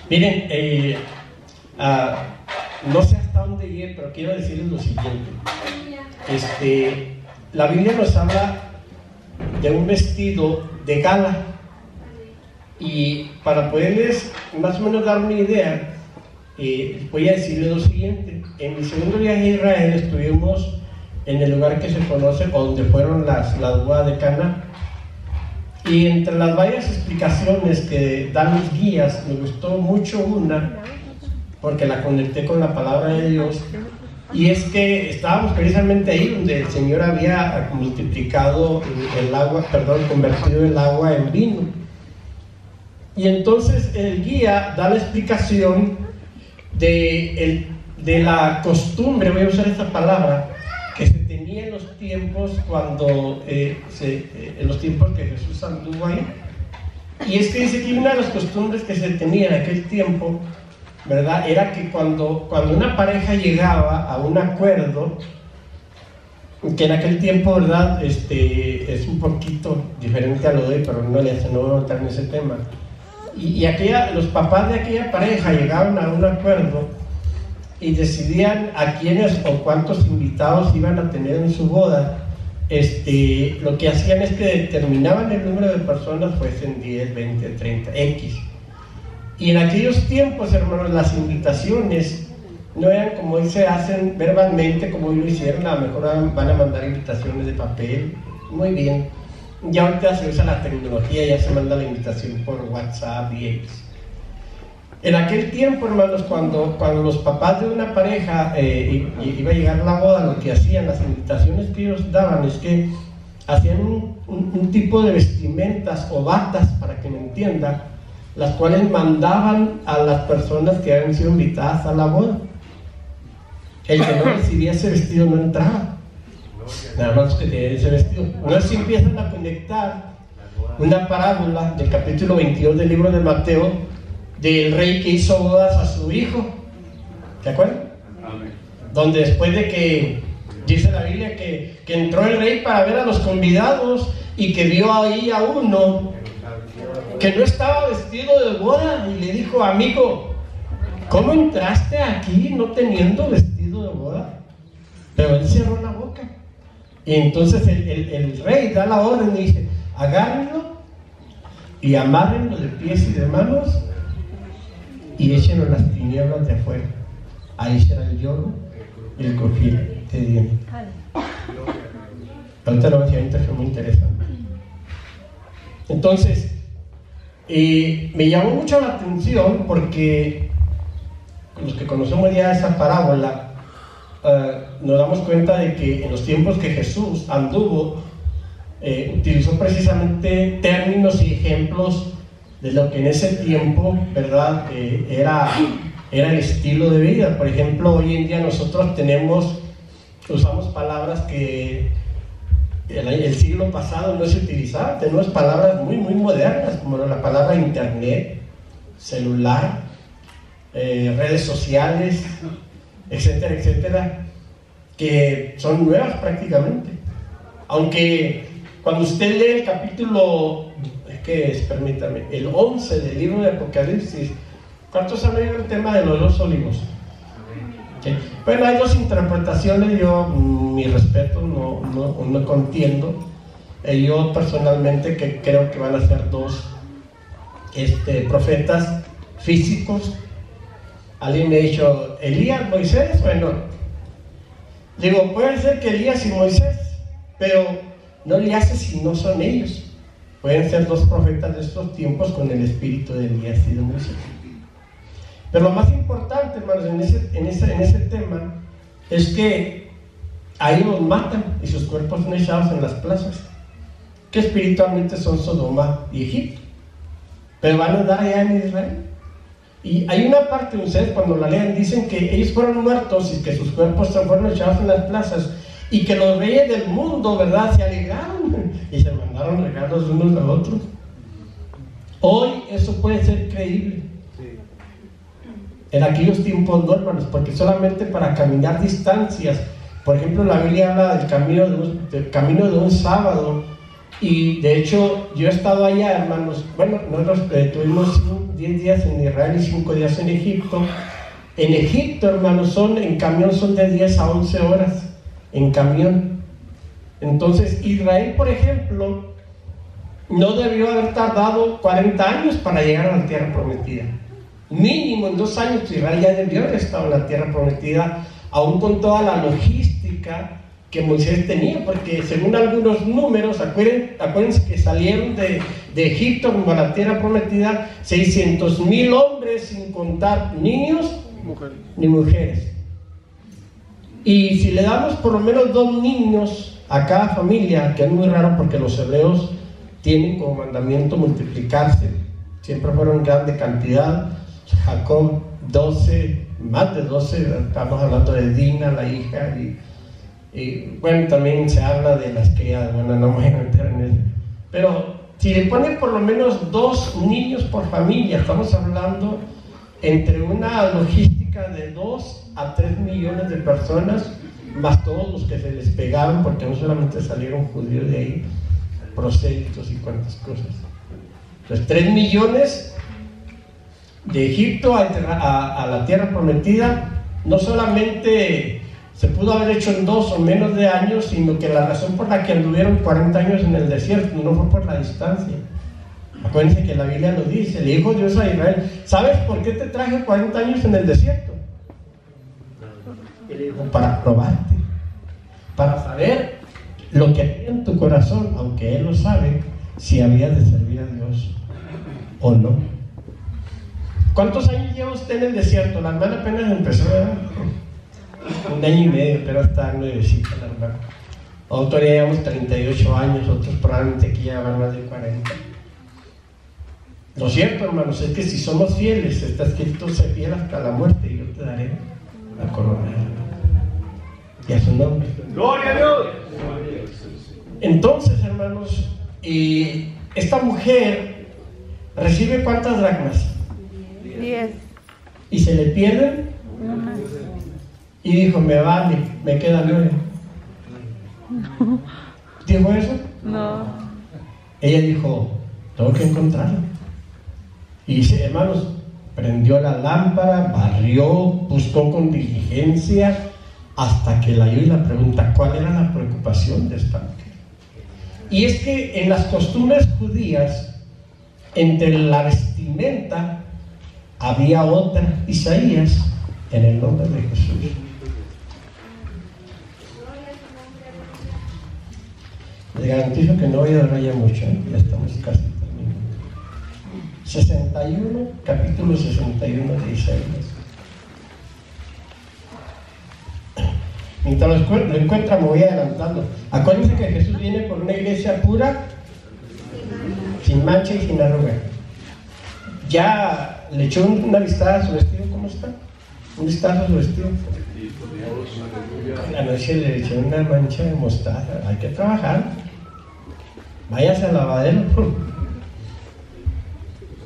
Miren, eh, uh, no sé hasta dónde ir, pero quiero decirles lo siguiente. Este, la Biblia nos habla de un vestido de gala. Y para poderles más o menos dar una idea, eh, voy a decirles lo siguiente. En mi segundo viaje a Israel estuvimos en el lugar que se conoce donde fueron las, las bodas de Cana. Y entre las varias explicaciones que dan los guías, me gustó mucho una, porque la conecté con la palabra de Dios, y es que estábamos precisamente ahí donde el Señor había multiplicado el agua, perdón, convertido el agua en vino. Y entonces el guía da la explicación de, el, de la costumbre, voy a usar esta palabra, que se tenía en los tiempos cuando, eh, eh, en los tiempos que Jesús anduvo ahí. Y es que dice que una de las costumbres que se tenía en aquel tiempo, ¿verdad? Era que cuando, cuando una pareja llegaba a un acuerdo, que en aquel tiempo, ¿verdad? Este, es un poquito diferente a lo de hoy, pero no le hace, no voy a entrar en ese tema. Y, y los papás de aquella pareja llegaban a un acuerdo y decidían a quiénes o cuántos invitados iban a tener en su boda, este, lo que hacían es que determinaban el número de personas, fuesen 10, 20, 30, X. Y en aquellos tiempos, hermanos, las invitaciones no eran como hoy se hacen verbalmente, como hoy lo hicieron, a lo mejor van a mandar invitaciones de papel, muy bien. Ya ahorita se usa la tecnología, ya se manda la invitación por WhatsApp y X. En aquel tiempo, hermanos, cuando, cuando los papás de una pareja eh, iba a llegar la boda, lo que hacían, las invitaciones que ellos daban es que hacían un, tipo de vestimentas o batas, para que me entienda, las cuales mandaban a las personas que habían sido invitadas a la boda. El que no recibía ese vestido no entraba. Nada más que tenía ese vestido. Una vez empiezan a conectar una parábola del capítulo 22 del libro de Mateo, del rey que hizo bodas a su hijo. ¿De acuerdo? Donde después de que, dice la Biblia, que, que entró el rey para ver a los convidados y que vio ahí a uno que no estaba vestido de boda y le dijo, amigo, ¿cómo entraste aquí no teniendo vestido de boda? Pero él cerró la boca. Y entonces el, rey da la orden y dice, agárrenlo y amárrenlo de pies y de manos y échenlo en las tinieblas de afuera. Ahí será el lloro y el cofil de Dios. Ahorita lo voy a muy interesante. Entonces, eh, me llamó mucho la atención porque los que conocemos ya esa parábola, eh, nos damos cuenta de que en los tiempos que Jesús anduvo, eh, utilizó precisamente términos y ejemplos de lo que en ese tiempo, ¿verdad?, era, era el estilo de vida. Por ejemplo, hoy en día nosotros tenemos, usamos palabras que el, siglo pasado no se utilizaba, tenemos palabras muy, muy modernas, como la palabra internet, celular, eh, redes sociales, etcétera, etcétera, que son nuevas prácticamente. Aunque cuando usted lee el capítulo, ¿qué es? Permítame, el 11 del libro de Apocalipsis, ¿cuántos han el tema de los dos olivos? Bueno, hay dos interpretaciones, yo, mm, mi respeto, no, no, no contiendo. Eh, yo personalmente que creo que van a ser dos este, profetas físicos Alguien me ha dicho, Elías, Moisés, bueno, digo, puede ser que Elías y Moisés, pero no le hace si no son ellos. Pueden ser dos profetas de estos tiempos con el espíritu de Elías y de Moisés. Pero lo más importante, hermanos, en ese, en ese, en ese tema es que ahí los matan y sus cuerpos son echados en las plazas, que espiritualmente son Sodoma y Egipto. Pero van a dar allá en Israel. Y hay una parte de ustedes cuando la lean dicen que ellos fueron muertos y que sus cuerpos se fueron echados en las plazas y que los reyes del mundo, ¿verdad? Se alegraron y se mandaron regalos unos a otros. Hoy eso puede ser creíble. En aquellos tiempos no, hermanos, porque solamente para caminar distancias, por ejemplo, la Biblia habla del camino del camino de un sábado, y de hecho, yo he estado allá, hermanos. Bueno, nosotros eh, tuvimos 10 días en Israel y 5 días en Egipto. En Egipto, hermanos, son, en camión son de 10 a 11 horas. En camión. Entonces, Israel, por ejemplo, no debió haber tardado 40 años para llegar a la tierra prometida. Mínimo en dos años Israel ya debió haber estado en la tierra prometida, aún con toda la logística que Moisés tenía, porque según algunos números, acuérdense, que salieron de, Egipto como a la tierra prometida 600 mil hombres sin contar niños ni mujeres. Y si le damos por lo menos dos niños a cada familia, que es muy raro porque los hebreos tienen como mandamiento multiplicarse, siempre fueron grande cantidad, Jacob 12, más de 12, estamos hablando de Dina, la hija, y bueno, también se habla de las criadas, bueno, no voy a en eso. Pero si le ponen por lo menos dos niños por familia, estamos hablando entre una logística de 2 a 3 millones de personas, más todos los que se les pegaron, porque no solamente salieron judíos de ahí, prosélitos y cuantas cosas. Entonces, 3 millones de Egipto a, la tierra prometida, no solamente se pudo haber hecho en dos o menos de años, sino que la razón por la que anduvieron 40 años en el desierto no fue por la distancia. Acuérdense que la Biblia lo dice, le dijo Dios a Israel, ¿sabes por qué te traje 40 años en el desierto? para probarte, para saber lo que hay en tu corazón, aunque Él lo sabe, si habías de servir a Dios o no. ¿Cuántos años lleva usted en el desierto? La hermana apenas empezó, ¿verdad? un año y medio, pero está nuevecita la verdad. Otros ya llevamos 38 años, otros probablemente aquí ya van más de 40. Lo cierto, hermanos, es que si somos fieles, está escrito, se fiel hasta la muerte y yo te daré la corona. Y a su nombre. ¡Gloria a Dios! Entonces, hermanos, y esta mujer recibe cuántas dracmas? Diez. ¿Y se le pierden? Y dijo, me vale, me queda nueve. ¿Dijo eso? No. Ella dijo, tengo que encontrarlo. Y dice, hermanos, prendió la lámpara, barrió, buscó con diligencia hasta que la y la pregunta, ¿cuál era la preocupación de esta mujer? Y es que en las costumbres judías, entre la vestimenta había otra Isaías en el nombre de Jesús. Le garantizo que no voy a durar ya mucho, ¿eh? ya estamos casi terminando. 61, capítulo 61 de Isaías. Mientras lo, lo encuentra, me voy adelantando. Acuérdense que Jesús viene por una iglesia pura, sin mancha y sin arruga. Ya le echó una vistada a su vestido, ¿cómo está? Un vistazo a su vestido. La noche le echó una mancha de mostaza. Hay que trabajar. Váyase al lavadero.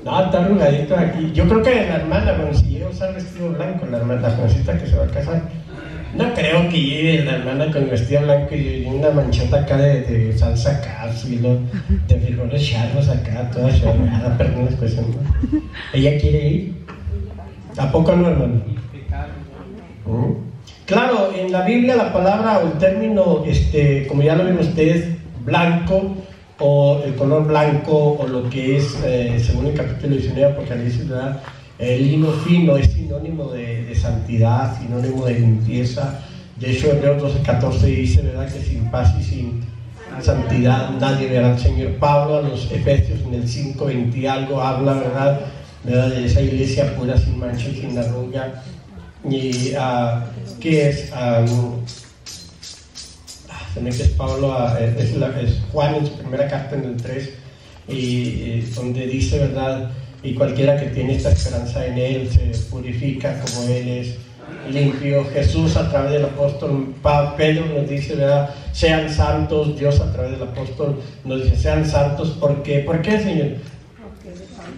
No, está arrugadito aquí. Yo creo que la hermana, a usar vestido blanco, la hermana, la jovencita que se va a casar, no creo que llegue la hermana con vestido blanco y una manchota acá de, salsa acá, de frijoles charros acá, toda chorreada, perdón la expresión. Ella quiere ir. ¿A poco no, hermano? ¿Mm? Claro, en la Biblia la palabra o el término, este, como ya lo ven ustedes, blanco, o el color blanco o lo que es, eh, según el capítulo 19 de Apocalipsis, ¿verdad? El lino fino es sinónimo de, santidad, sinónimo de limpieza. De hecho, Hebreos 12, 14 dice ¿verdad? que sin paz y sin santidad nadie verá al Señor. Pablo a los Efesios en el 5, 20 algo habla ¿verdad? ¿verdad? de esa iglesia pura, sin mancha y sin arruga. Y uh, que es... Um, también que es Pablo, es, es, Juan en su primera carta en el 3, y, donde dice, ¿verdad? Y cualquiera que tiene esta esperanza en Él se purifica como Él es limpio. Jesús a través del apóstol Pedro nos dice, ¿verdad? Sean santos. Dios a través del apóstol nos dice, sean santos. ¿Por qué? ¿Por qué, Señor?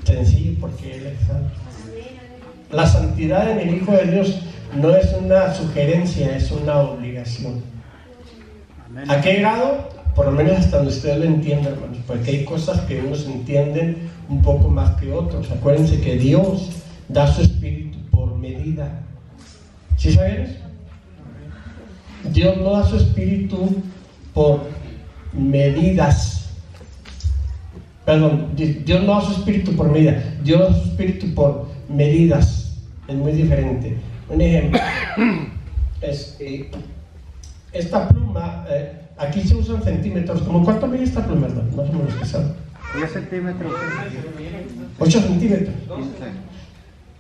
Sencillo, porque Él es santo. La santidad en el Hijo de Dios no es una sugerencia, es una obligación. ¿A qué grado? Por lo menos hasta donde ustedes lo entiendan, hermanos, porque hay cosas que unos entienden un poco más que otros. Acuérdense que Dios da su espíritu por medida. ¿Sí saben eso? Dios no da su espíritu por medidas. Perdón, Dios no da su espíritu por medida, Dios da su espíritu por medidas. Es muy diferente. Un ejemplo es eh, esta pluma, eh, aquí se usan centímetros. ¿Cómo cuánto mide esta pluma? Más o menos sabe. 10 centímetros. 8 centímetros.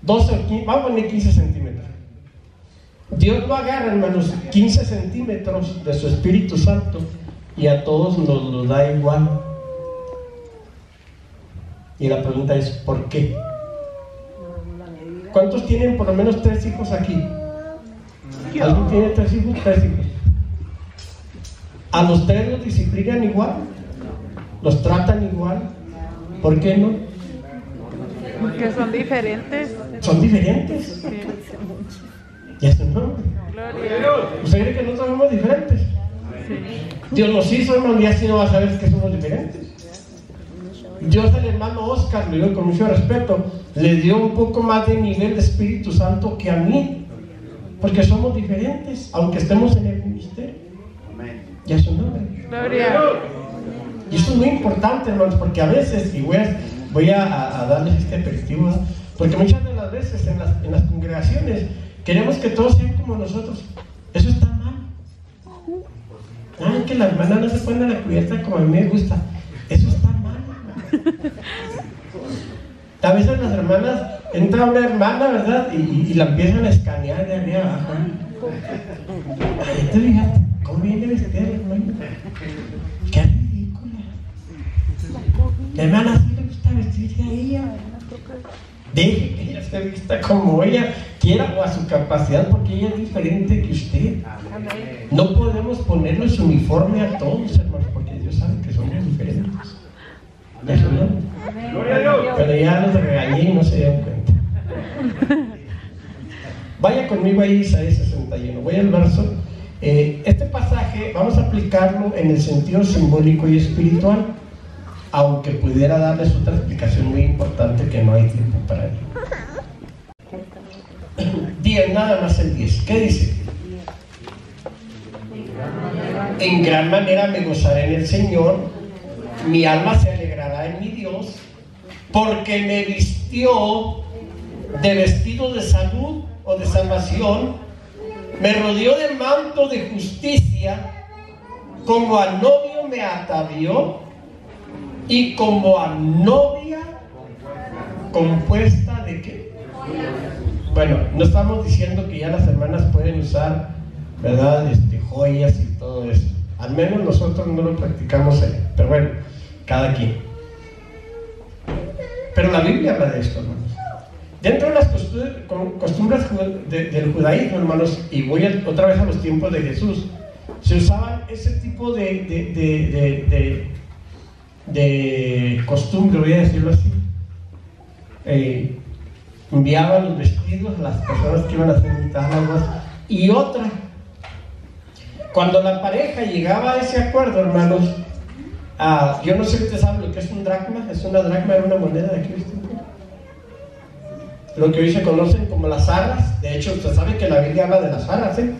12, vamos a poner 15 centímetros. Dios lo agarra, hermanos, 15 centímetros de su Espíritu Santo y a todos nos lo da igual. Y la pregunta es, ¿por qué? ¿Cuántos tienen por lo menos tres hijos aquí? ¿Alguien tiene tres hijos? Tres hijos. A los tres los disciplinan igual, los tratan igual. ¿Por qué no? Porque son diferentes. Son diferentes. ¿Y eso no? ¿Usted cree que no somos diferentes? Dios nos hizo, hermano, y así no va a saber que somos diferentes. Dios al hermano Oscar, lo digo con mucho respeto, le dio un poco más de nivel de Espíritu Santo que a mí, porque somos diferentes, aunque estemos en el ministerio y a su nombre. Y eso es muy importante, hermanos, porque a veces, y voy a, darles este aperitivo, porque muchas de las veces en las, congregaciones queremos que todos sean como nosotros. Eso está mal. Ay, que la hermana no se pone la cubierta como a mí me gusta. Eso está mal. A veces las hermanas, entra una hermana, ¿verdad? Y, y, la empiezan a escanear de arriba abajo. Entonces, fíjate, ¿Cómo viene vestida la hermana? Hermana sí le gusta vestirse a ella. Deje que ella se vista como ella quiera o a su capacidad porque ella es diferente que usted. No podemos ponernos uniforme a todos, hermanos, porque Dios sabe que somos diferentes. ¿Eso no? Pero ya los regañé y no se dieron cuenta. Vaya conmigo ahí, Isaías 61. Voy al verso eh, este pasaje vamos a aplicarlo en el sentido simbólico y espiritual, aunque pudiera darles otra explicación muy importante que no hay tiempo para ello. 10, nada más el 10. ¿Qué dice? En gran manera me gozaré en el Señor, mi alma se alegrará en mi Dios, porque me vistió de vestido de salud o de salvación, me rodeó de manto de justicia, como a novio me atavió y como a novia compuesta de qué? Bueno, no estamos diciendo que ya las hermanas pueden usar, ¿verdad? Este, joyas y todo eso. Al menos nosotros no lo practicamos, ahí. pero bueno, cada quien. Pero la Biblia habla de esto, hermanos. Dentro de las costumbres del judaísmo, hermanos, y voy otra vez a los tiempos de Jesús, se usaban ese tipo de, costumbre, voy a decirlo así. Eh, enviaban los vestidos a las personas que iban a hacer aguas y otra. Cuando la pareja llegaba a ese acuerdo, hermanos, ah, yo no sé si usted sabe lo que es un dracma, es una dracma, era una moneda de Cristo. Lo que hoy se conocen como las arras, de hecho, usted sabe que la Biblia habla de las arras, ¿eh?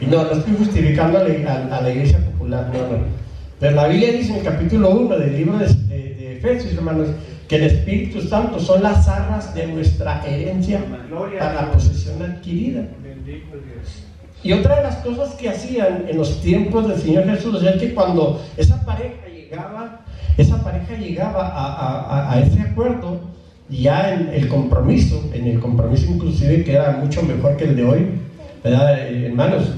Y no, no estoy justificando a la, iglesia popular, no, no. Pero la Biblia dice en el capítulo 1 del libro de, de Efesios, hermanos, que el Espíritu Santo son las arras de nuestra herencia para la posesión adquirida. Y otra de las cosas que hacían en los tiempos del Señor Jesús es que cuando esa pareja llegaba, esa pareja llegaba a, ese acuerdo, ya en el compromiso, en el compromiso inclusive que era mucho mejor que el de hoy, ¿verdad? Eh, hermanos,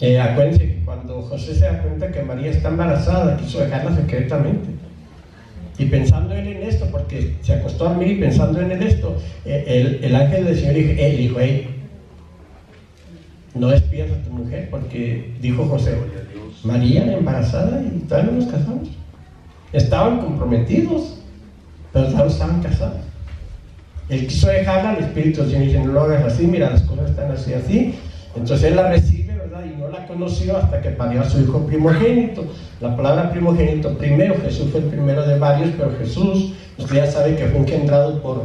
eh, acuérdense José se da cuenta que María está embarazada, quiso dejarla secretamente. Y pensando él en esto, porque se acostó a dormir y pensando en él esto, eh, el, ángel del Señor dijo, él dijo, no despidas a tu mujer, porque dijo José, María embarazada y todavía no nos casamos. Estaban comprometidos, pero todavía estaban casados. Él quiso dejarla, el Espíritu Señor dice, no lo hagas así, mira, las cosas están así, así. Entonces él la recibe, ¿verdad? Y no la conoció hasta que parió a su hijo primogénito. La palabra primogénito, primero, Jesús fue el primero de varios, pero Jesús, usted ya sabe que fue engendrado por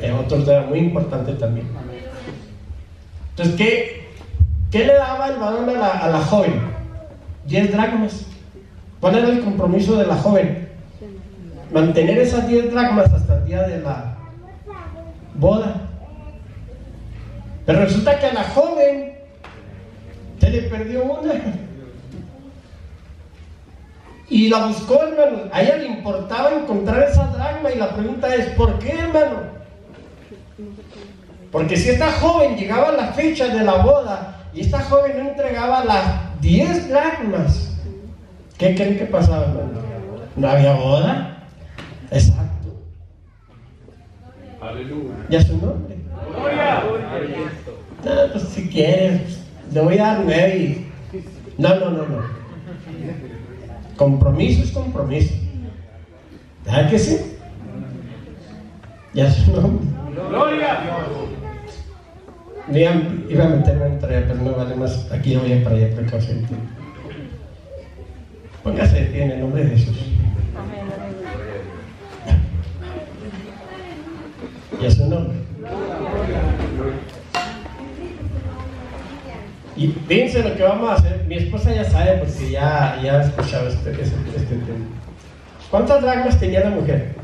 eh, otros, era muy importante también. Entonces, ¿qué, qué le daba el varón a la, a la joven? Diez dracmas. ¿Cuál era el compromiso de la joven? Mantener esas diez dracmas hasta el día de la boda. Pero resulta que a la joven se le perdió una. Y la buscó, hermano. A ella le importaba encontrar esa dragma y la pregunta es, ¿por qué, hermano? Porque si esta joven llegaba a la fecha de la boda y esta joven no entregaba las 10 dracmas, ¿qué creen que pasaba, hermano? ¿No había boda? Exacto. Aleluya. ¿Ya su nombre? No, pues si quieres, le voy a dar nueve No, no, no, no. Compromiso es compromiso. ¿Verdad que sí? Ya su nombre. ¡Gloria! iba a meterme en tarea, pero no vale más. Aquí no voy a para allá, precaución. Póngase de pie en el nombre de Jesús. Y a su nombre. Y fíjense lo que vamos a hacer. Mi esposa ya sabe porque ya, ya ha escuchado este, este, este tema. ¿Cuántas dragmas tenía la mujer?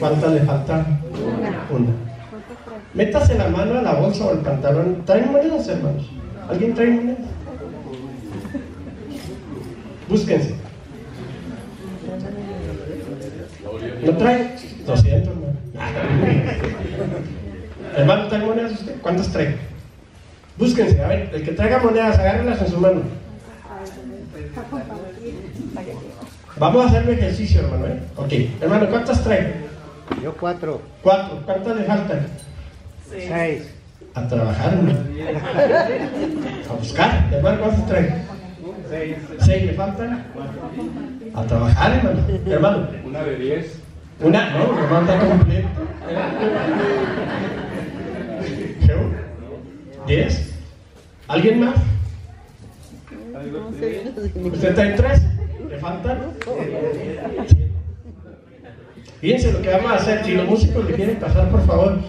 ¿Cuántas le faltan? Una. Una. Métase la mano a la bolsa o al pantalón. ¿Traen monedas, hermanos? ¿Alguien trae monedas? Búsquense. ¿No trae? 200, hermano. hermano, ¿trae monedas usted? ¿Cuántas trae? Búsquense, a ver, el que traiga monedas, agárrenlas en su mano. Vamos a hacer un ejercicio, hermano, ¿eh? Ok, hermano, ¿cuántas trae? Yo cuatro. Cuatro, ¿cuántas le faltan? Seis. A trabajar, hermano. A buscar, hermano, ¿cuántas trae? Seis. ¿Seis le faltan? A trabajar, hermano. Hermano. Una de diez. Una, no, hermano está completo. ¿Diez? ¿Alguien más? ¿Usted está en tres? ¿Le faltan? Fíjense lo que vamos a hacer. Si los músicos le quieren pasar, por favor.